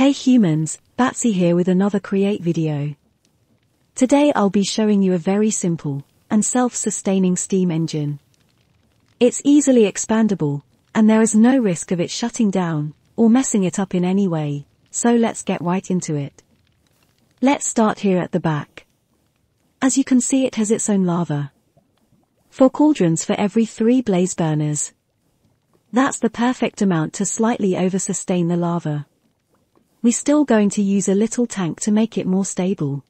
Hey humans, Batsy here with another Create video. Today I'll be showing you a very simple and self-sustaining steam engine. It's easily expandable, and there is no risk of it shutting down or messing it up in any way, so let's get right into it. Let's start here at the back. As you can see it has its own lava. Four cauldrons for every three blaze burners. That's the perfect amount to slightly over-sustain the lava. We're still going to use a little tank to make it more stable.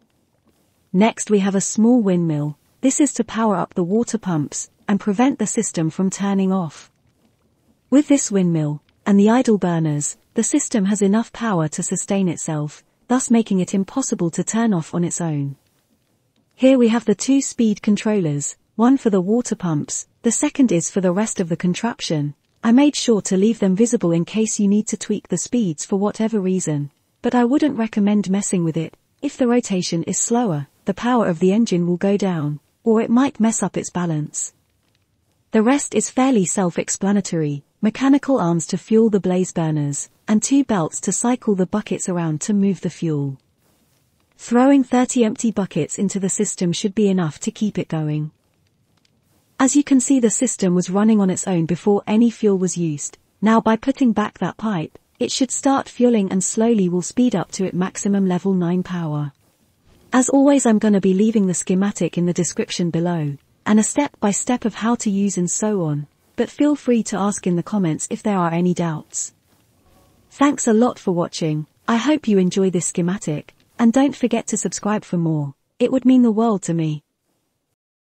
Next we have a small windmill, this is to power up the water pumps and prevent the system from turning off. With this windmill, and the idle burners, the system has enough power to sustain itself, thus making it impossible to turn off on its own. Here we have the two speed controllers, one for the water pumps, the second is for the rest of the contraption. I made sure to leave them visible in case you need to tweak the speeds for whatever reason, but I wouldn't recommend messing with it. If the rotation is slower, the power of the engine will go down, or it might mess up its balance. The rest is fairly self-explanatory, mechanical arms to fuel the blaze burners, and two belts to cycle the buckets around to move the fuel. Throwing 30 empty buckets into the system should be enough to keep it going. As you can see the system was running on its own before any fuel was used, now by putting back that pipe, it should start fueling and slowly will speed up to its maximum level 9 power. As always I'm gonna be leaving the schematic in the description below, and a step by step of how to use and so on, but feel free to ask in the comments if there are any doubts. Thanks a lot for watching, I hope you enjoy this schematic, and don't forget to subscribe for more, it would mean the world to me.